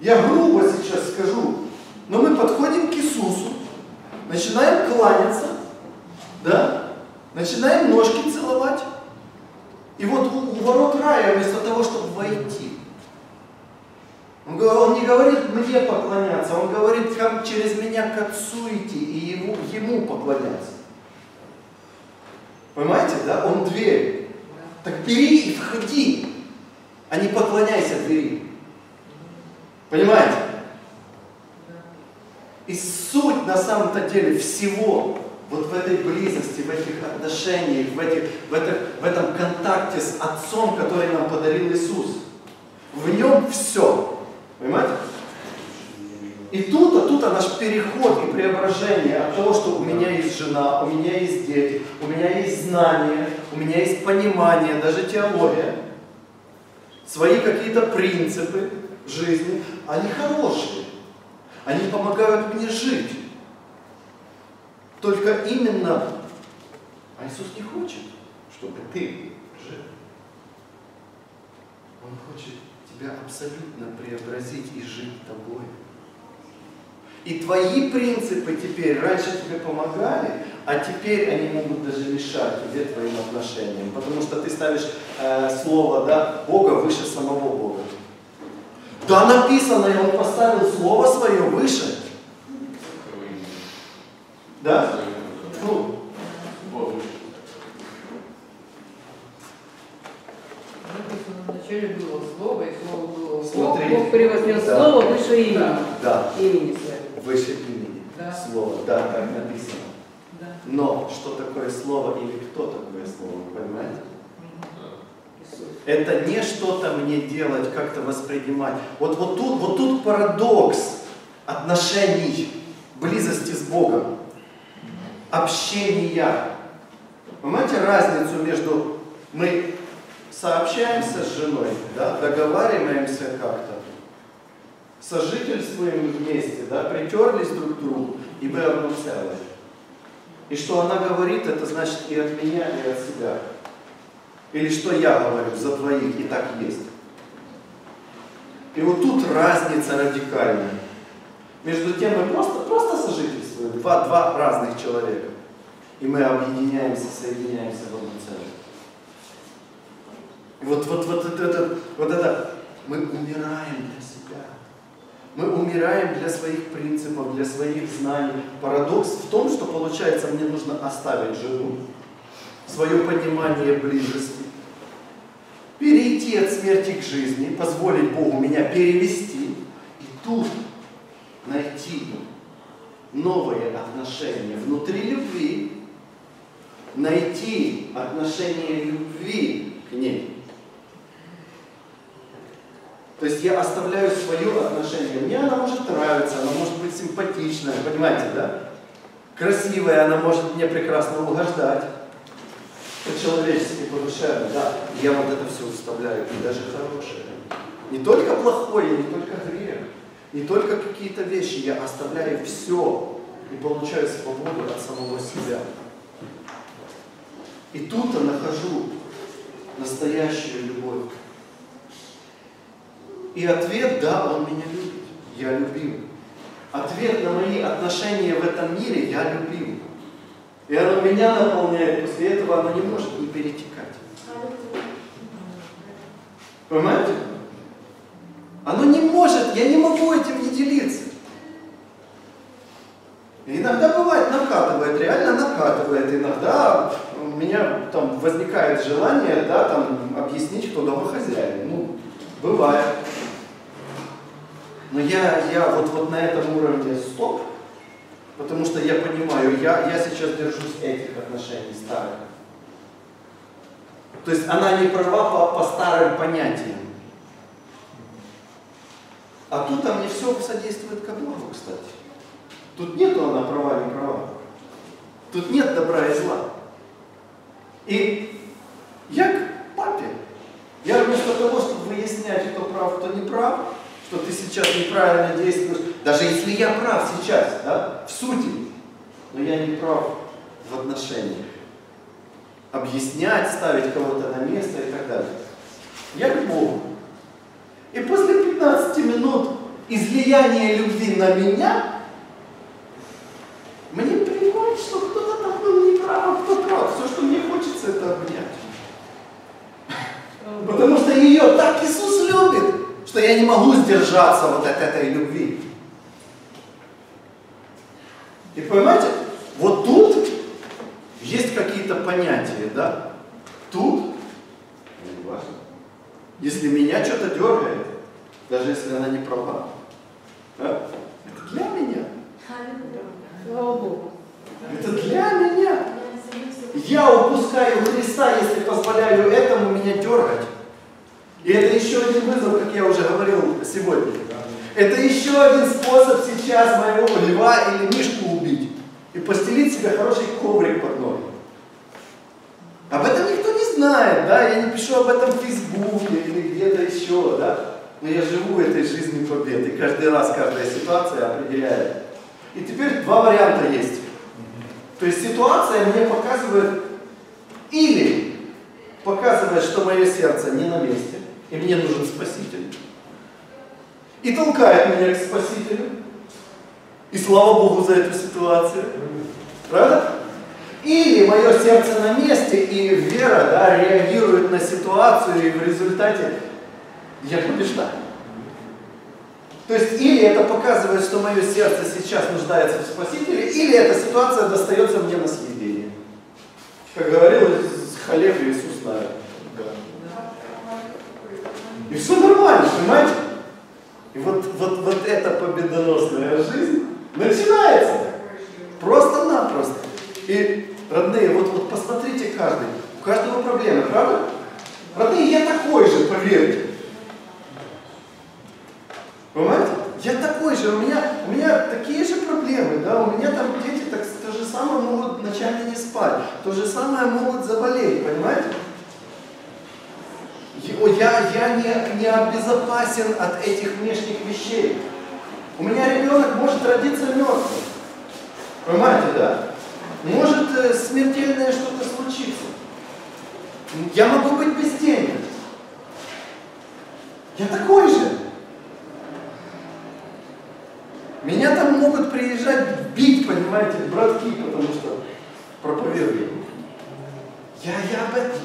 Я грубо сейчас скажу, но мы подходим к Иисусу, начинаем кланяться, да? Начинаем ножки целовать. И вот у, ворот рая, вместо того, чтобы войти, он, он не говорит мне поклоняться, он говорит «Ко- через меня к Отцу идти и ему, ему поклоняться. Понимаете, да? Он дверь. Так бери и входи, а не поклоняйся двери. Понимаете? И суть на самом-то деле всего вот в этой близости, в этих отношениях, в, этих, в, этом, в этом контакте с Отцом, который нам подарил Иисус. В нем все. Понимаете? И тут, а тут а наш переход и преображение от того, что у меня есть жена, у меня есть дети, у меня есть знания, у меня есть понимание, даже теология, свои какие-то принципы жизни, они хорошие. Они помогают мне жить. Только именно, а Иисус не хочет, чтобы ты жил. Он хочет тебя абсолютно преобразить и жить тобой. И твои принципы теперь раньше тебе помогали, а теперь они могут даже мешать тебе твоим отношениям. Потому что ты ставишь э, слово да, Бога выше самого Бога. Да, написано, и он поставил слово свое выше. Да? Ну, Написано, вначале было слово, и слово было. Смотри. Бог превознес Да. слово выше имени. да, Имени своего. выше имени. Да. Слово, да, так написано. Да. Но что такое слово или кто такое слово, вы понимаете? Это не что-то мне делать, как-то воспринимать. Вот, вот, тут, вот тут парадокс отношений, близости с Богом, общения. Понимаете разницу между мы сообщаемся с женой, да, договариваемся как-то, сожительствуем вместе, да, притерлись друг к другу, и мы одно целое. И что она говорит, это значит и от меня, и от себя. Или что я говорю за двоих, и так есть. И вот тут разница радикальная. Между тем мы просто, просто сожительствуем, два, два разных человека. И мы объединяемся, соединяемся в одно целое. И вот, вот, вот, это, это, вот это, мы умираем для себя. Мы умираем для своих принципов, для своих знаний. Парадокс в том, что получается, мне нужно оставить жену, свое понимание близости, перейти от смерти к жизни, позволить Богу меня перевести, и тут найти новые отношения внутри любви, найти отношение любви к ней. То есть я оставляю свое отношение. Мне она может нравиться, она может быть симпатичная, понимаете, да? Красивая, она может мне прекрасно угождать. По-человечески, по-душевно, да. И я вот это все уставляю, и даже хорошее. Не только плохое, не только грех, не только какие-то вещи, я оставляю все и получаю свободу от самого себя. И тут я нахожу настоящую любовь. И ответ, да, он меня любит. Я любим. Ответ на мои отношения в этом мире, я любим. И оно меня наполняет, после этого оно не может не перетекать. Понимаете? Оно не может, я не могу этим не делиться. И иногда бывает накатывает, реально накатывает. Иногда у меня там возникает желание, да, там объяснить, кто дома хозяин. Ну, бывает. Но я, я вот, вот на этом уровне стоп, потому что я понимаю, я, я сейчас держусь этих отношений старых. То есть она не права по, по старым понятиям. А тут а мне все содействует ко благу, кстати. Тут нету она права, не права. Тут нет добра и зла. И я к папе. Я вместо того, чтобы выяснять, кто прав, кто не прав, что ты сейчас неправильно действуешь, даже если я прав сейчас, да, в сути, но я не прав в отношениях. Объяснять, ставить кого-то на место и так далее. Я к Богу. И после 15 минут излияния любви на меня, мне плевать, что кто-то там был неправ, а кто прав. Все, что мне хочется, это обнять. Потому что ее так Иисус любит, что я не могу сдержаться вот от этой любви. И понимаете, вот тут есть какие-то понятия, да? Тут, не важно, если меня что-то дергает, даже если она не права, да? это для меня. Слава Богу. Это для меня. Я упускаю Христа, если позволяю этому меня дергать. И это еще один вызов, как я уже говорил сегодня. Это еще один способ сейчас моего льва или мишку убить и постелить себе хороший коврик под ноги. Об этом никто не знает, да, я не пишу об этом в Фейсбуке или где-то еще, да, но я живу этой жизнью победы, каждый раз каждая ситуация определяет. И теперь два варианта есть. То есть ситуация мне показывает или показывает, что мое сердце не на месте, и мне нужен Спаситель. И толкает меня к Спасителю. И слава Богу за эту ситуацию. Правда? Или мое сердце на месте, и вера да, реагирует на ситуацию, и в результате я побеждаю. То есть или это показывает, что мое сердце сейчас нуждается в Спасителе, или эта ситуация достается мне на съедение. Как говорил Халев Иисус на и все нормально, понимаете? И вот, вот, вот эта победоносная жизнь начинается. Просто-напросто. И, родные, вот, вот посмотрите каждый. У каждого проблемы, правда? Родные, я такой же, поверьте. Понимаете? Я такой же, у меня, у меня такие же проблемы, да, у меня там дети так, то же самое могут ночами не спать, то же самое могут заболеть, понимаете? Я, я не, не обезопасен от этих внешних вещей. У меня ребенок может родиться мертвым. Понимаете, да? Может э, смертельное что-то случиться. Я могу быть без денег. Я такой же. Меня там могут приезжать бить, понимаете, братки, потому что проповедую. Я, я об этом,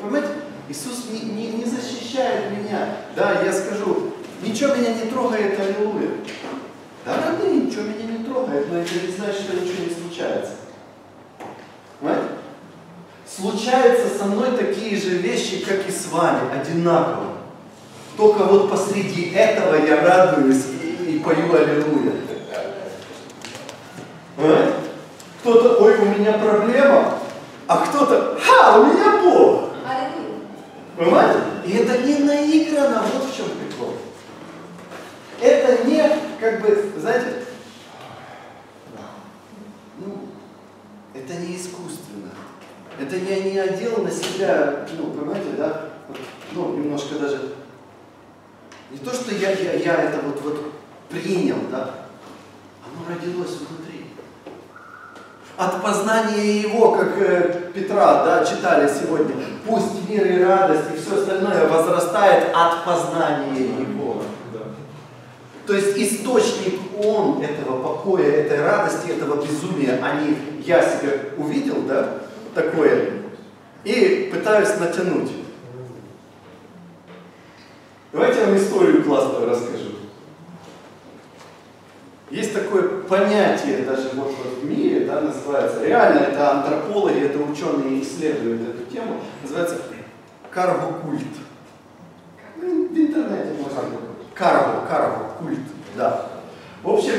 понимаете, Иисус не, не, не защищает меня. Да, я скажу, ничего меня не трогает, аллилуйя. Да, родные, ничего меня не трогает, но это не значит, что ничего не случается. Случаются со мной такие же вещи, как и с вами, одинаково. Только вот посреди этого я радуюсь и, и пою аллилуйя. Понимаете? Кто-то, ой, у меня проблема, а кто-то, ха, у меня Бог. Понимаете? И это не наиграно, вот в чем прикол. Это не, как бы, знаете, ну, это не искусственно. Это я не одел на себя, ну, понимаете, да, вот, ну, немножко даже, не то, что я, я, я это вот, вот принял, да, оно родилось внутри. От познания его, как э, Петра, да, читали сегодня, пусть мир и радость и все остальное возрастает от познания его. То есть источник он этого покоя, этой радости, этого безумия, не я себе увидел, да, такое, и пытаюсь натянуть. Давайте я вам историю классную расскажу. Есть такое понятие даже вот, вот в мире, да, называется, реально это антропологи, это ученые исследуют эту тему, называется карго-культ. Ну, В интернете можно. Карго, карго, культ, да. В общем,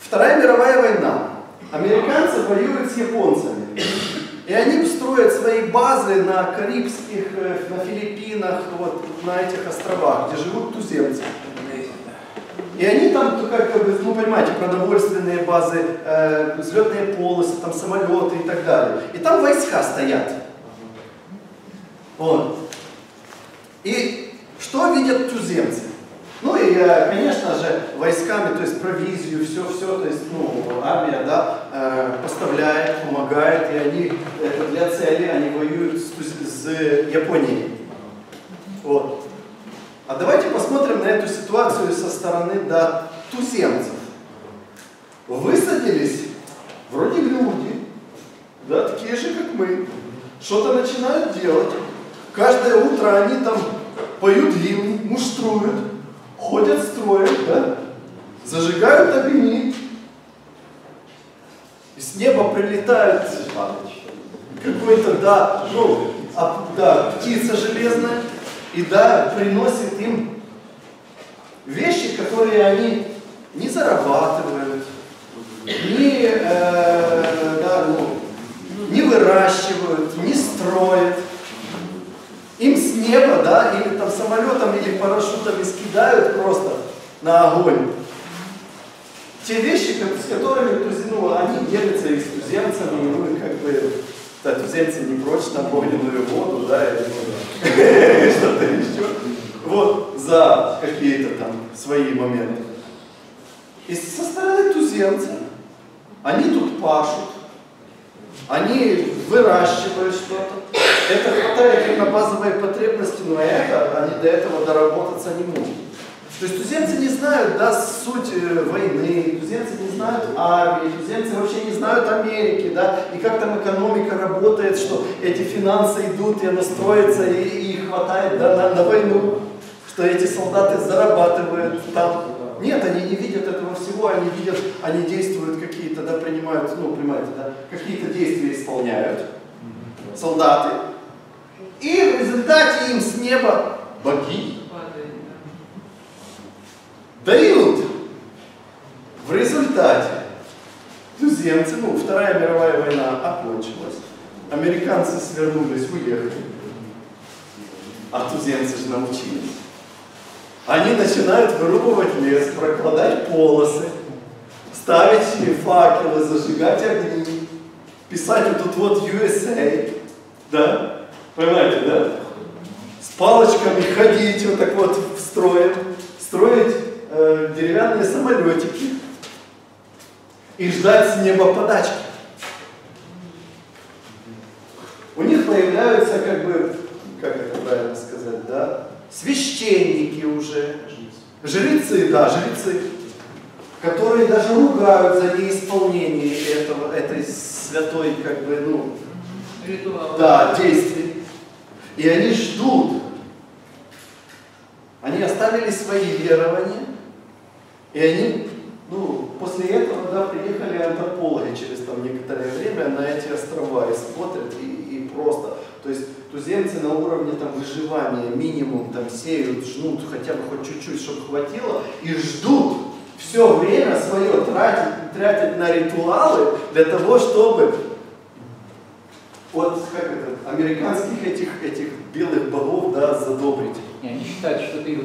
Вторая мировая война. Американцы воюют с японцами. И они строят свои базы на Карибских, э, на Филиппинах, вот на этих островах, где живут туземцы. И они там, как бы, ну понимаете, продовольственные базы, э, взлетные полосы, там самолеты и так далее. И там войска стоят. Вот. И что видят туземцы? И, конечно же, войсками, то есть провизию, все-все, то есть, ну, армия, да, э, поставляет, помогает, и они это для цели, они воюют с, с Японией. Вот. А давайте посмотрим на эту ситуацию со стороны, да, туземцев. Высадились, вроде люди, да, такие же, как мы, что-то начинают делать. Каждое утро они там поют гимн, муштруют, ходят строем, да, зажигают огни. И с неба прилетает какой-то, да, ну, а, да, птица железная, и да, приносит им вещи, которые они не зарабатывают, не, э, да, ну, не выращивают, не строят. Им с неба, да, или там самолетом, или парашютами скидают просто на огонь. Те вещи, с которыми тузи- ну, они делятся и с туземцами, ну, и как бы, да, туземцы не прочь там огненную воду, да, или ну, что-то еще. Вот, за какие-то там свои моменты. И со стороны туземца они тут пашут, они выращивают что-то. Это хватает им на базовые потребности, но это они до этого доработаться не могут. То есть туземцы не знают да, суть э, войны, туземцы не знают армии, туземцы вообще не знают Америки, да, и как там экономика работает, что эти финансы идут, и оно строится, и, и хватает да, на, на войну, что эти солдаты зарабатывают там. Нет, они не видят этого всего, они видят, они действуют какие-то, да, принимают, ну, понимаете, да, какие-то действия исполняют, солдаты, и в результате им с неба боги дают. В результате туземцы, ну, Вторая мировая война окончилась, американцы свернулись, уехали, а туземцы же научились. Они начинают вырубывать лес, прокладать полосы, ставить факелы, зажигать огни, писать вот тут вот USA, да, понимаете, да? С палочками ходить вот так вот в строе, строить э, деревянные самолетики и ждать с неба подачки. У них появляются как бы, как это правильно сказать, да, священники уже, жрецы, да, жрецы, которые даже ругают за неисполнение этого, этой святой, как бы, ну, Ритуал. да, действий. И они ждут. Они оставили свои верования, и они, ну, после этого, да, приехали антропологи через там некоторое время на эти острова и смотрят, и, и просто, то есть туземцы на уровне там выживания минимум там сеют, жнут хотя бы хоть чуть-чуть, чтобы хватило, и ждут все время свое тратить, тратить на ритуалы для того, чтобы от как это, американских этих, этих белых богов, да, задобрить. И они считают, что их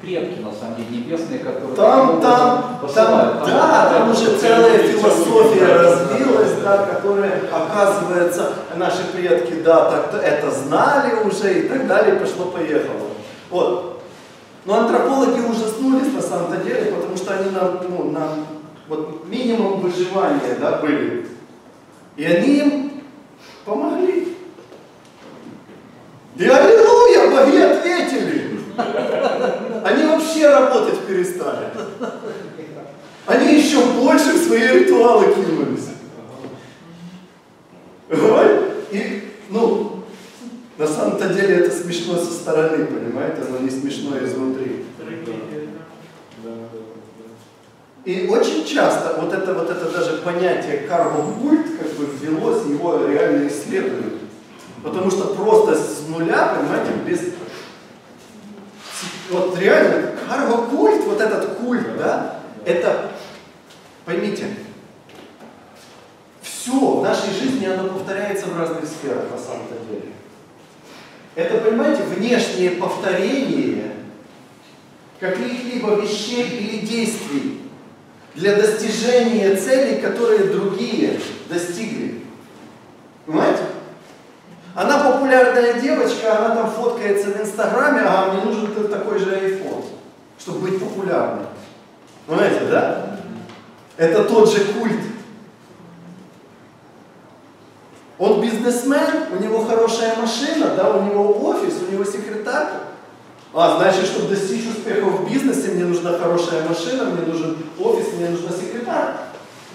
предки, на самом деле, небесные, которые... Там, там, там, посылают. да, там уже целая философия развилась, да, которая, оказывается, наши предки, да, так это знали уже и так далее, пошло-поехало. Вот. Но антропологи ужаснулись на самом-то деле, потому что они нам, ну, нам, вот минимум выживания, да, были. И они им помогли. И аллилуйя, боги ответили. Они вообще работать перестали. Они еще больше в свои ритуалы кинулись. И, ну, на самом-то деле это смешно со стороны, понимаете? Оно не смешно изнутри. И очень часто вот это вот это даже понятие карго-культ как бы ввелось, его реально исследуют. Потому что просто с нуля, понимаете, без... Вот реально, карго-культ, вот этот культ, да, это, поймите, все в нашей жизни, оно повторяется в разных сферах на самом-то деле. Это, понимаете, внешнее повторение каких-либо вещей или действий для достижения целей, которые другие достигли. Понимаете? Она популярная девочка, она там фоткается в Инстаграме, а мне нужен такой же iPhone, чтобы быть популярной. Понимаете, да? Это тот же культ. Он бизнесмен, у него хорошая машина, да, у него офис, у него секретарка. А, значит, чтобы достичь успеха в бизнесе, мне нужна хорошая машина, мне нужен офис, мне нужна секретарка.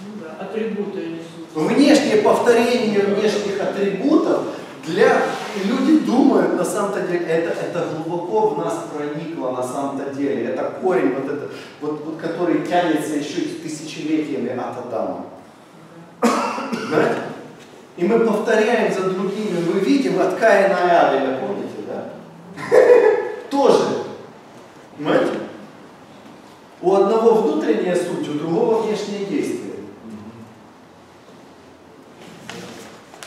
Ну да, атрибуты несут. Внешнее повторение внешних атрибутов для люди думают на самом-то деле, это, это глубоко в нас проникло на самом-то деле. Это корень, вот этот, вот, вот, который тянется еще тысячелетиями от Адама. Знаете? И мы повторяем за другими, мы видим от Каина и Авеля, помните, да? Тоже. Понимаете? У одного внутренняя суть, у другого внешнее действие.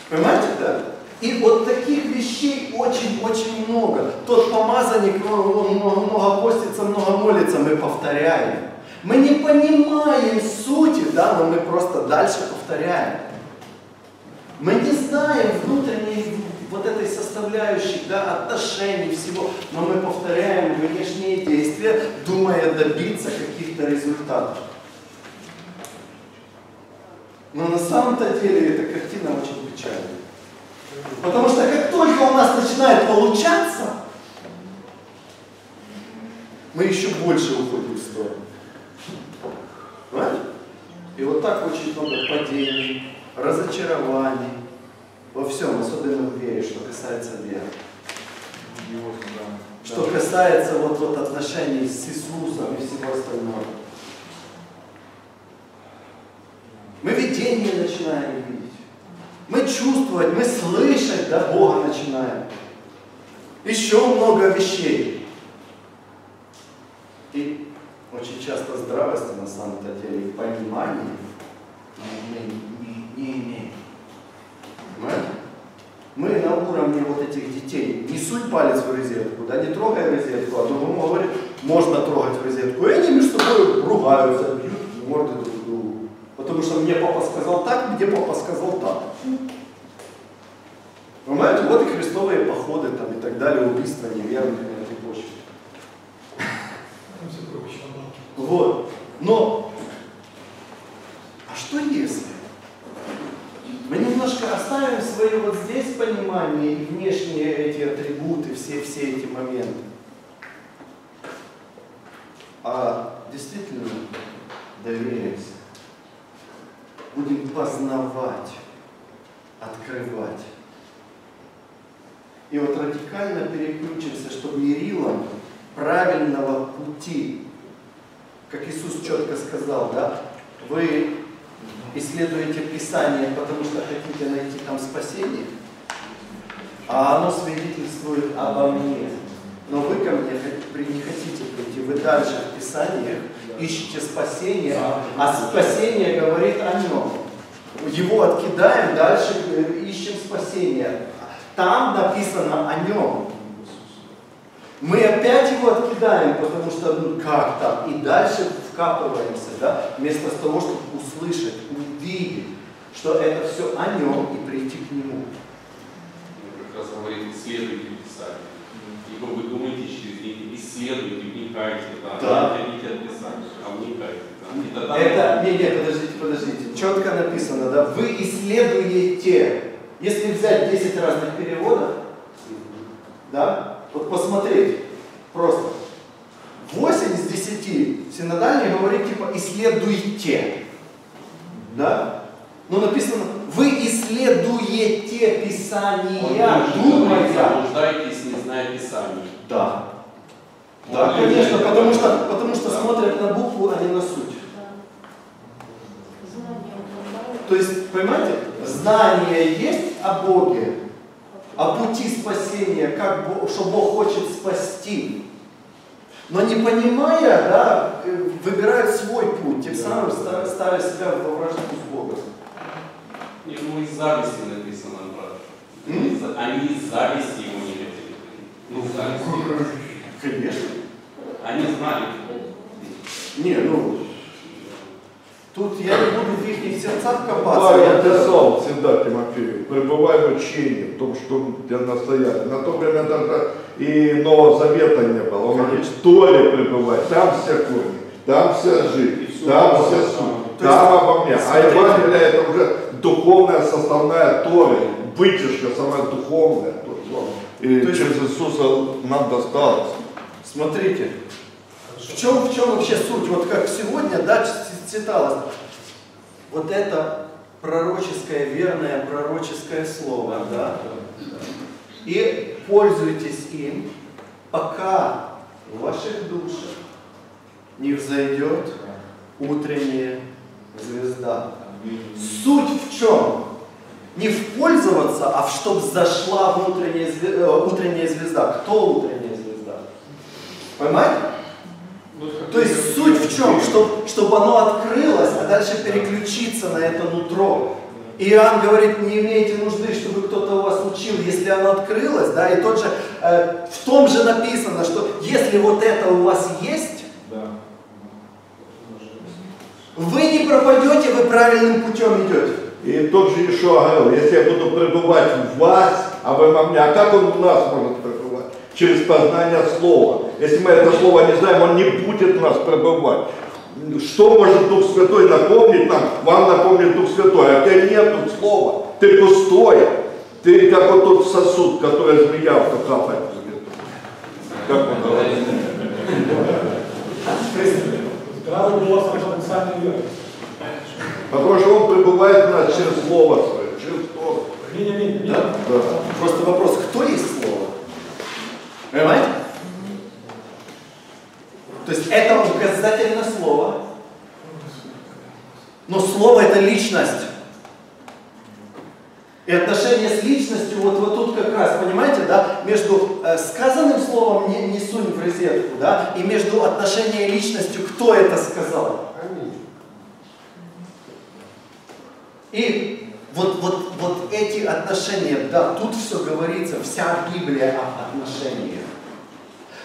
Понимаете, да? И вот таких вещей очень-очень много. Тот помазанник, он, много постится, много молится, мы повторяем. Мы не понимаем сути, да, но мы просто дальше повторяем. Мы не знаем внутренней вот этой составляющей, да, отношений всего, но мы повторяем внешние действия, думая добиться каких-то результатов. Но на самом-то деле эта картина очень печальная. Потому что как только у нас начинает получаться, мы еще больше уходим в сторону. Понимаете? И вот так очень много падений, разочарований во всем, особенно в вере, что касается веры. Что касается вот, вот отношений с Иисусом и всего остального. Мы видение начинаем видеть. Мы чувствовать, мы слышать, да, Бога начинаем. Еще много вещей. И очень часто здравости на самом-то деле и понимания мы не, не, не имеем. Понимаете? Мы на уровне вот этих детей. Не суть палец в розетку, да, не трогай розетку, а другому говорит, можно трогать розетку. И они между собой ругаются, бьют морды друг. Потому что мне папа сказал так, мне папа сказал так. Понимаете, вот и крестовые походы там и так далее, убийства неверных на этой почве. Вот. Но, а что если? Мы немножко оставим свои вот здесь понимание и внешние эти атрибуты, все, все эти моменты. А действительно доверимся. Будем познавать, открывать. И вот радикально переключимся, чтобы мерилом правильного пути, как Иисус четко сказал, да, вы исследуете Писание, потому что хотите найти там спасение, а оно свидетельствует обо мне. Но вы ко мне не хотите прийти, вы дальше в Писаниях ищете спасение, а спасение говорит о нем. его откидаем, дальше э, ищем спасение. Там написано о нем. Мы опять его откидаем, потому что ну как там, и дальше вкапываемся, да, вместо того, чтобы услышать, увидеть, что это все о нем и прийти к нему. Он как раз говорит, исследуйте Писание. Ибо вы думаете через них, исследуйте, вникайте, да, Да. не отходите от Писания, а вникайте. да. Тогда Это, не, не, подождите, подождите. Четко написано, да, вы исследуете. Если взять 10 разных переводов, да, вот посмотреть, просто. 8 из 10 синодальный говорит типа исследуйте. Да? Но написано, вы исследуете Писания, Он не думая. заблуждаетесь, не зная Писания. Да. Да, конечно, потому что, потому что смотрят на букву, а не на суть. То есть, понимаете, знание есть о Боге, о пути спасения, как что Бог хочет спасти. Но не понимая, да, э, выбирают свой путь, тем самым ста- ставя себя во вражду с Богом. Не, ну из зависти написано, брат. Из- Они из зависти его не хотели. Ну, зависти. Конечно. Они знали. Не, ну, тут я не буду в их сердцах копаться. Павел я- писал всегда Тимофею, пребывай в учении, в том, что тебя настояли. На то время даже и Нового Завета не было. Он говорит, в Торе пребывай, там вся корни, там вся жизнь, там вся суть, там обо мне. А. Евангелие это уже духовная составная Торы, вытяжка самая духовная. И через Иисуса нам досталось. Смотрите, в чем, в чем вообще суть? Вот как сегодня, да, читалось, вот это пророческое, верное пророческое слово, да, и пользуйтесь им, пока в ваших душах не взойдет утренняя звезда. Суть в чем? Не в пользоваться, а в чтоб зашла внутренняя зве- э, утренняя звезда. Кто утренняя звезда? Понимаете? То есть суть в чем? Чтоб, чтобы оно открылось, а дальше переключиться на это нутро. И Иоанн говорит, не имеете нужды, чтобы кто-то у вас учил, если оно открылось, да, и тот же, э, в том же написано, что если вот это у вас есть, вы не пропадете, вы правильным путем идете. И тот же Ишуа говорил, если я буду пребывать в вас, а вы во мне, а как он в нас может пребывать? Через познание слова. Если мы это слово не знаем, он не будет в нас пребывать. Что может Дух Святой напомнить нам? Вам напомнит Дух Святой, а у тебя нет тут слова. Ты пустой. Ты как вот тот сосуд, который змея в капает. Как он говорит? Треба було спочатку віри. Потому что он пребывает в нас через слово свое, через Тору. Ні-ні-ні. Да? Просто вопрос, кто есть слово? Понимаете? То есть это указательно слово. Но слово это личность. И отношение с личностью, вот, вот тут как раз, понимаете, да, между э, сказанным словом не, не сунь в розетку, да, и между отношением личностью, кто это сказал. И вот, вот, вот эти отношения, да, тут все говорится, вся Библия об отношениях.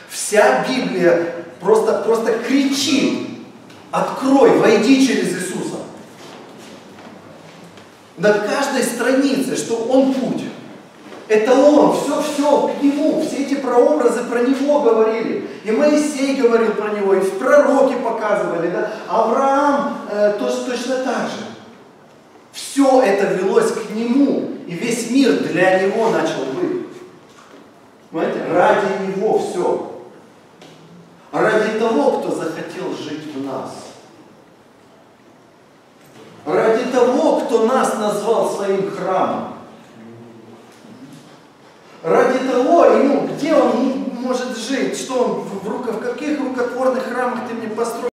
Вся Библия просто, просто кричит, открой, войди через Иисуса. На каждой странице, что Он путь. Это Он, все, все к Нему, все эти прообразы про Него говорили. И Моисей говорил про Него, и в пророки показывали, да? Авраам э, тоже точно так же. Все это велось к Нему, и весь мир для Него начал быть. Понимаете? Ради Него все. Ради того, кто захотел жить в нас. Ради того, кто нас назвал своим храмом. Ради того, ему, где он может жить, что он в, руко- в каких рукотворных храмах ты мне построил.